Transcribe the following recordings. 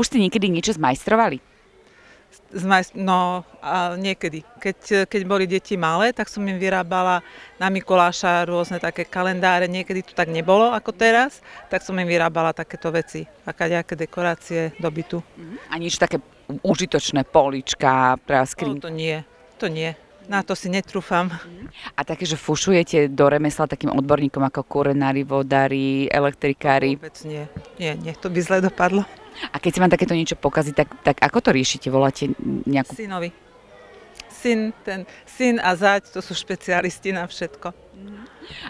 Už ste niekedy niečo zmajstrovali? Zmaj, no niekedy. Keď, keď boli deti malé, tak som im vyrábala na Mikuláša rôzne také kalendáre. Niekedy to tak nebolo ako teraz, tak som im vyrábala takéto veci. A nejaké dekorácie do bytu. A niečo také užitočné, polička, No, praskrin. to nie, to nie. Na to si netrúfam. A také, že fušujete do remesla takým odborníkom ako kurenári, vodári, elektrikári. Vôbec nie. Nie, nie, to by zle dopadlo. A keď sa vám takéto niečo pokazí, tak, tak ako to riešite? Voláte nejakú... Synovi. Syn, ten, syn a zať, to sú špecialisti na všetko.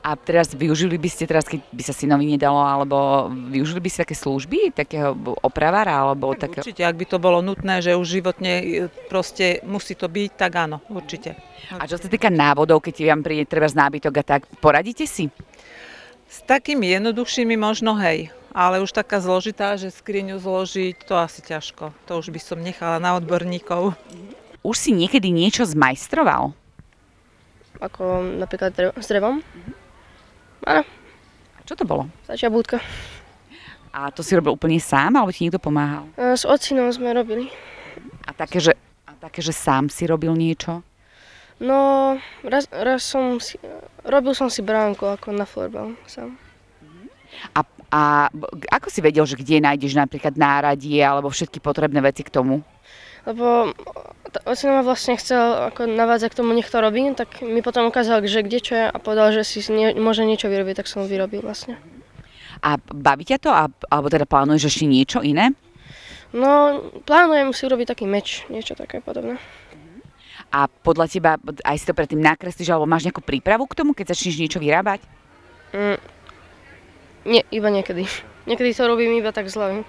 A teraz využili by ste, teraz keď by sa synovi nedalo, alebo využili by ste také služby, takého opravára, alebo Tak takého... určite, ak by to bolo nutné, že už životne e, proste musí to byť, tak áno, určite. A čo sa týka návodov, keď vám príde treba z nábytok a tak, poradíte si? S takými jednoduchšími možno hej, ale už taká zložitá, že skriňu zložiť, to asi ťažko. To už by som nechala na odborníkov. Už si niekedy niečo zmajstroval? Ako napríklad drev- s drevom. Áno, A čo to bolo? stačia budka. A to si robil úplne sám, alebo ti niekto pomáhal? E, S ocinom sme robili. A také, že, a také, že sám si robil niečo? No, raz, raz som si, robil som si bránku ako na florbal sám. A, a ako si vedel, že kde nájdeš napríklad náradie alebo všetky potrebné veci k tomu? Lebo ocino ma vlastne chcel ako navádzať k tomu, nech to robí, tak mi potom ukázal, že kde čo je a povedal, že si nie, môže niečo vyrobiť, tak som vyrobil vlastne. A baví ťa to? A, alebo teda plánuješ ešte niečo iné? No, plánujem si urobiť taký meč, niečo také podobné. A podľa teba aj si to predtým nakreslíš, alebo máš nejakú prípravu k tomu, keď začneš niečo vyrábať? Mm. Nie, iba niekedy. Niekedy to robím iba tak zle.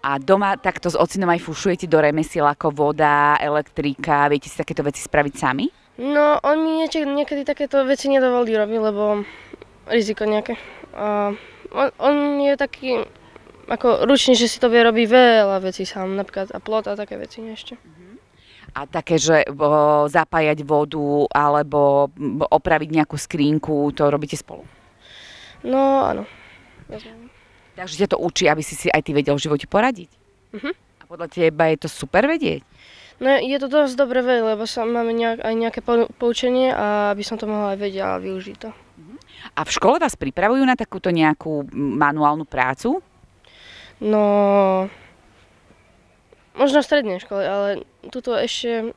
A doma takto s ocinom aj fušujete do remesiel ako voda, elektrika, viete si takéto veci spraviť sami? No, on mi niekedy, niekedy takéto veci nedovolí robiť, lebo riziko nejaké. A on, on je taký ako ručný, že si to vie robiť veľa vecí sám, napríklad a plot a také veci ešte. A také, že o, zapájať vodu alebo opraviť nejakú skrinku, to robíte spolu? No, áno. Takže ťa to učí, aby si si aj ty vedel v živote poradiť? Mhm. A podľa teba je to super vedieť? No, je to dosť dobre vedieť, lebo sa máme nejak, aj nejaké pou- poučenie a aby som to mohla aj vedieť a využiť to. A v škole vás pripravujú na takúto nejakú manuálnu prácu? No, možno v strednej škole, ale tuto ešte...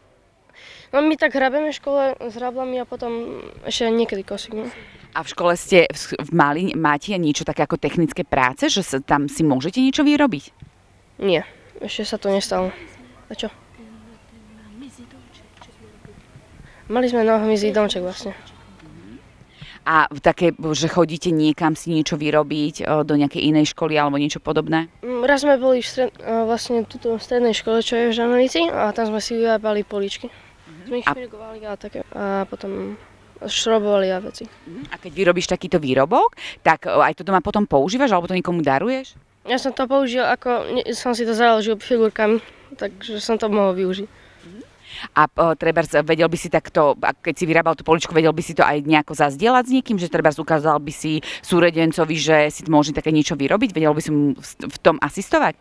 No my tak hrabeme v škole s hrablami a potom ešte niekedy kosíme. A v škole ste v, mali, máte niečo také ako technické práce, že sa, tam si môžete niečo vyrobiť? Nie, ešte sa to nestalo. A čo? Mali sme na hmyzí domček vlastne. A také, že chodíte niekam si niečo vyrobiť o, do nejakej inej školy alebo niečo podobné? Mm, Raz sme boli v stred, a vlastne tuto v strednej škole, čo je v Žanelici a tam sme si vyrábali poličky. Sme ich A- špirigovali a také a potom šrobovali a veci. A keď vyrobíš takýto výrobok, tak o, aj to doma potom používaš alebo to niekomu daruješ? Ja som to použil ako, som si to založil figurkami, takže som to mohol využiť. A o, trebárs, vedel by si takto, keď si vyrábal tú poličku, vedel by si to aj nejako zazdieľať s niekým, že trebárs ukázal by si súrodencovi, že si môže také niečo vyrobiť, vedel by si mu v, v tom asistovať?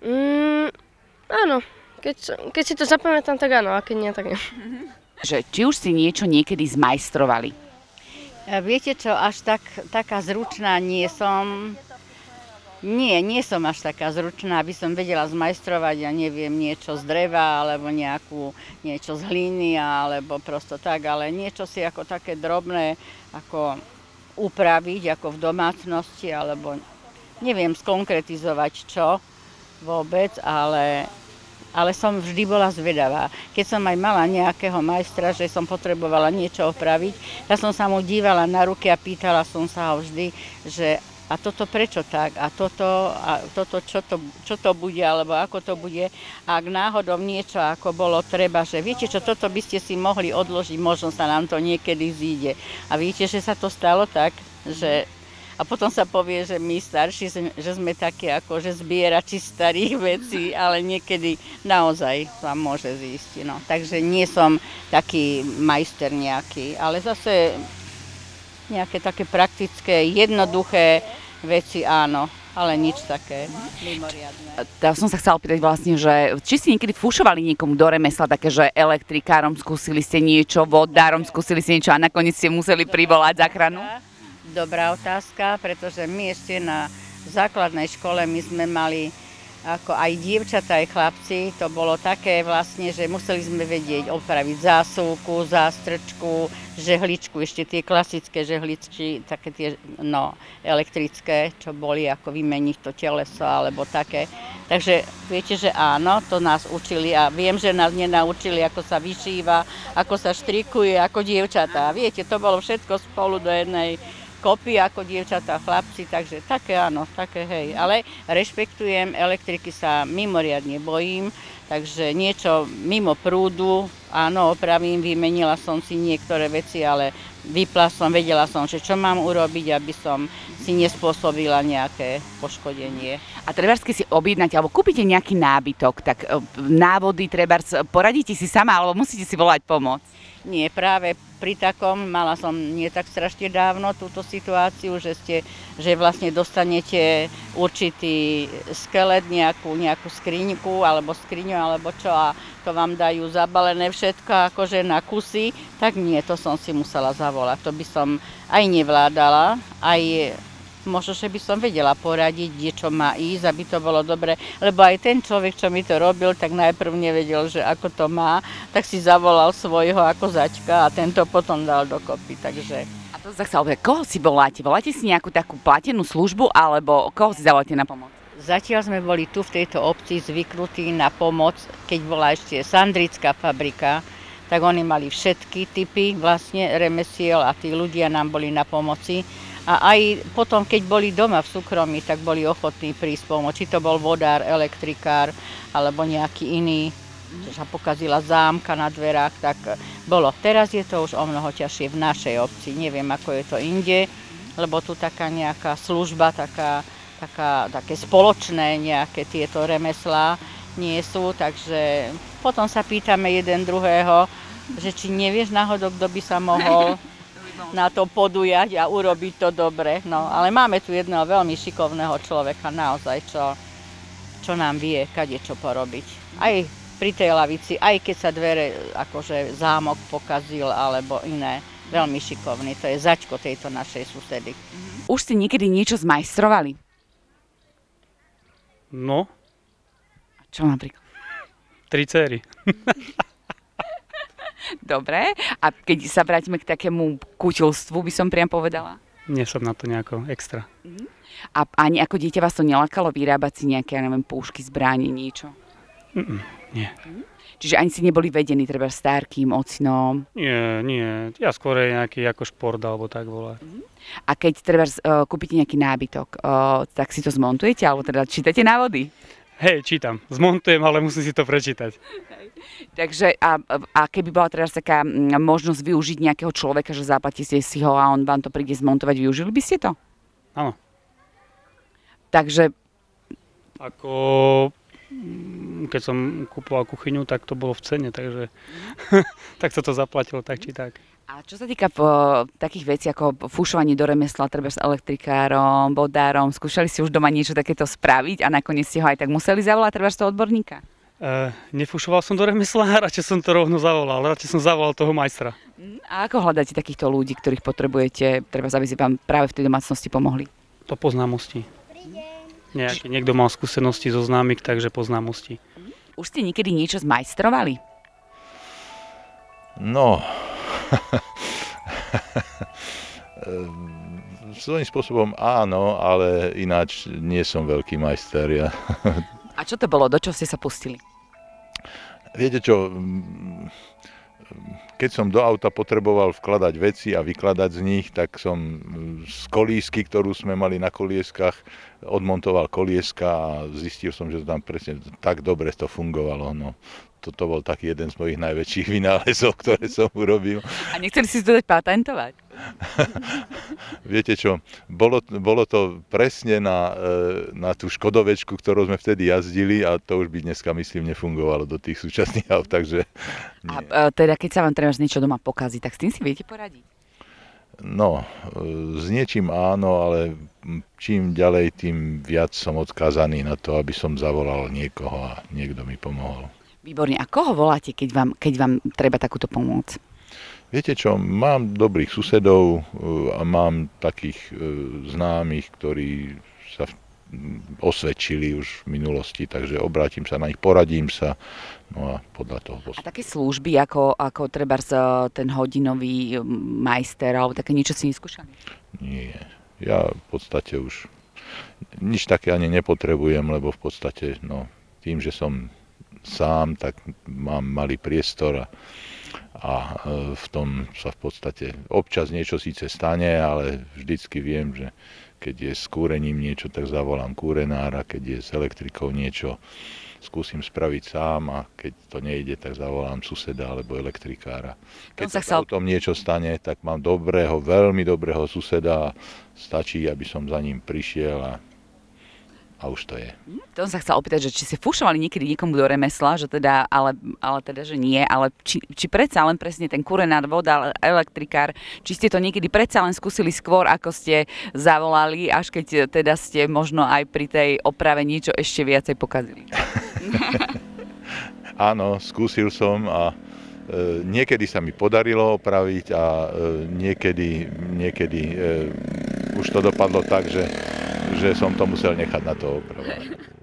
Mm, áno, keď, keď si to zapamätám, tak áno, a keď nie, tak nie. Že či už si niečo niekedy zmajstrovali? A Viete čo, až tak, taká zručná nie som. Nie, nie som až taká zručná, aby som vedela zmajstrovať, ja neviem, niečo z dreva, alebo nejakú, niečo z hliny, alebo prosto tak, ale niečo si ako také drobné, ako upraviť, ako v domácnosti, alebo neviem skonkretizovať čo vôbec, ale, ale som vždy bola zvedavá. Keď som aj mala nejakého majstra, že som potrebovala niečo opraviť, ja som sa mu dívala na ruky a pýtala som sa ho vždy, že a toto prečo tak, a toto, a toto čo, to, čo to bude, alebo ako to bude. A ak náhodou niečo ako bolo treba, že viete čo, toto by ste si mohli odložiť, možno sa nám to niekedy zíde. A viete, že sa to stalo tak, že a potom sa povie, že my starší, že sme také ako, že zbierači starých vecí, ale niekedy naozaj vám môže zísť. No. Takže nie som taký majster nejaký, ale zase nejaké také praktické, jednoduché veci áno. ale nič také mimoriadne. Ja som sa chcela opýtať vlastne, že či ste niekedy fušovali niekomu do remesla také, že elektrikárom skúsili ste niečo, vodárom skúsili ste niečo a nakoniec ste museli privolať záchranu? Dobrá otázka, pretože my ešte na základnej škole my sme mali ako aj dievčatá, aj chlapci, to bolo také vlastne, že museli sme vedieť opraviť zásuvku, zástrčku, žehličku, ešte tie klasické žehličky, také tie no, elektrické, čo boli, ako vymeniť to teleso alebo také. Takže viete, že áno, to nás učili a viem, že nás nenaučili, ako sa vyšíva, ako sa štrikuje, ako dievčatá. Viete, to bolo všetko spolu do jednej kopy ako dievčatá, chlapci, takže také áno, také hej. Ale rešpektujem, elektriky sa mimoriadne bojím, takže niečo mimo prúdu, áno, opravím, vymenila som si niektoré veci, ale vypla som, vedela som, že čo mám urobiť, aby som si nespôsobila nejaké poškodenie. A keď si objednáte alebo kúpite nejaký nábytok, tak e, návody treba, poradíte si sama alebo musíte si volať pomoc? Nie, práve pri takom, mala som nie tak strašne dávno túto situáciu, že, ste, že vlastne dostanete určitý skelet, nejakú, nejakú skriňku alebo skriňu alebo čo a to vám dajú zabalené všetko akože na kusy, tak nie, to som si musela zavolať. To by som aj nevládala, aj možno, že by som vedela poradiť, kde čo má ísť, aby to bolo dobre. Lebo aj ten človek, čo mi to robil, tak najprv nevedel, že ako to má, tak si zavolal svojho ako zaťka a tento potom dal dokopy. Takže... A to sa chcel koho si voláte? Voláte si nejakú takú platenú službu alebo koho si zavoláte na pomoc? Zatiaľ sme boli tu v tejto obci zvyknutí na pomoc, keď bola ešte sandrická fabrika, tak oni mali všetky typy vlastne remesiel a tí ľudia nám boli na pomoci. A aj potom, keď boli doma v súkromí, tak boli ochotní prísť pomôcť. Či to bol vodár, elektrikár alebo nejaký iný, čo sa pokazila zámka na dverách, tak bolo. Teraz je to už o mnoho ťažšie v našej obci. Neviem, ako je to inde, lebo tu taká nejaká služba, taká, taká, také spoločné nejaké tieto remeslá nie sú, takže potom sa pýtame jeden druhého, že či nevieš náhodou, kto by sa mohol na to podujať a urobiť to dobre. No, ale máme tu jedného veľmi šikovného človeka naozaj, čo, čo nám vie kade čo porobiť. Aj pri tej lavici, aj keď sa dvere, akože zámok pokazil alebo iné. Veľmi šikovný, to je zaťko tejto našej susedy. Už ste niekedy niečo zmajstrovali? No. Čo napríklad? Tri céry. Dobre. A keď sa vrátime k takému kutilstvu, by som priam povedala? Nie som na to nejako extra. A ani ako dieťa vás to nelakalo vyrábať si nejaké, ja neviem, púšky, zbránie, niečo? Mm-mm, nie. Čiže ani si neboli vedení, treba stárkým, ocinom. Nie, nie. Ja skôr nejaký ako šport alebo tak volá. A keď treba uh, kúpite nejaký nábytok, uh, tak si to zmontujete, alebo teda čítate návody? Hej, čítam. Zmontujem, ale musím si to prečítať. Takže a, a keby bola teraz taká možnosť využiť nejakého človeka, že zaplatíte si ho a on vám to príde zmontovať, využili by ste to? Áno. Takže Ako keď som kúpoval kuchyňu, tak to bolo v cene, takže tak sa to zaplatilo tak či tak. A čo sa týka po, takých vecí ako fúšovanie do remesla, treba s elektrikárom, vodárom, skúšali ste už doma niečo takéto spraviť a nakoniec ste ho aj tak museli zavolať, treba z toho odborníka? E, nefúšoval som do remesla, radšej som to rovno zavolal, radšej som zavolal toho majstra. A ako hľadáte takýchto ľudí, ktorých potrebujete, treba aby si vám práve v tej domácnosti pomohli? To poznámosti. Nejaký, niekto mal skúsenosti zo známych, takže poznámosti. Už ste niekedy niečo zmajstrovali? No, svojím spôsobom áno, ale ináč nie som veľký majster. Ja. A čo to bolo? Do čoho ste sa pustili? Viete čo, keď som do auta potreboval vkladať veci a vykladať z nich, tak som z kolísky, ktorú sme mali na kolieskach, odmontoval kolieska a zistil som, že tam presne tak dobre to fungovalo. No, toto bol taký jeden z mojich najväčších vynálezov, ktoré som urobil. A nechceli si to dať patentovať? Viete čo, bolo, bolo to presne na, e, na tú Škodovečku, ktorú sme vtedy jazdili a to už by dneska, myslím, nefungovalo do tých súčasných aut, takže A e, teda keď sa vám treba niečo doma pokazí, tak s tým si viete poradiť? no, e, s niečím áno, ale čím ďalej, tým viac som odkázaný na to, aby som zavolal niekoho a niekto mi pomohol. Výborne. A koho voláte, keď vám, keď vám treba takúto pomoc? Viete čo, mám dobrých susedov e, a mám takých e, známych, ktorí sa osvedčili už v minulosti, takže obrátim sa na nich, poradím sa, no a podľa toho A postupujem. také služby, ako, ako treba ten hodinový majster, alebo také niečo si neskúšali? Nie, ja v podstate už nič také ani nepotrebujem, lebo v podstate no, tým, že som sám, tak mám malý priestor a, a e, v tom sa v podstate občas niečo síce stane, ale vždycky viem, že keď je s kúrením niečo, tak zavolám kúrenára, keď je s elektrikou niečo, skúsim spraviť sám a keď to nejde, tak zavolám suseda alebo elektrikára. Keď sa chcel- autom niečo stane, tak mám dobrého, veľmi dobrého suseda, stačí, aby som za ním prišiel a, a už to je. To som sa chcela opýtať, že či ste fúšovali niekedy niekomu do remesla, že teda, ale, ale teda, že nie, ale či, či predsa len presne ten kurenár, voda, elektrikár, či ste to niekedy predsa len skúsili skôr, ako ste zavolali, až keď teda ste možno aj pri tej oprave niečo ešte viacej pokazili. Áno, skúsil som a e, niekedy sa mi podarilo opraviť a e, niekedy, niekedy e, už to dopadlo tak, že, že som to musel nechať na to opravovať.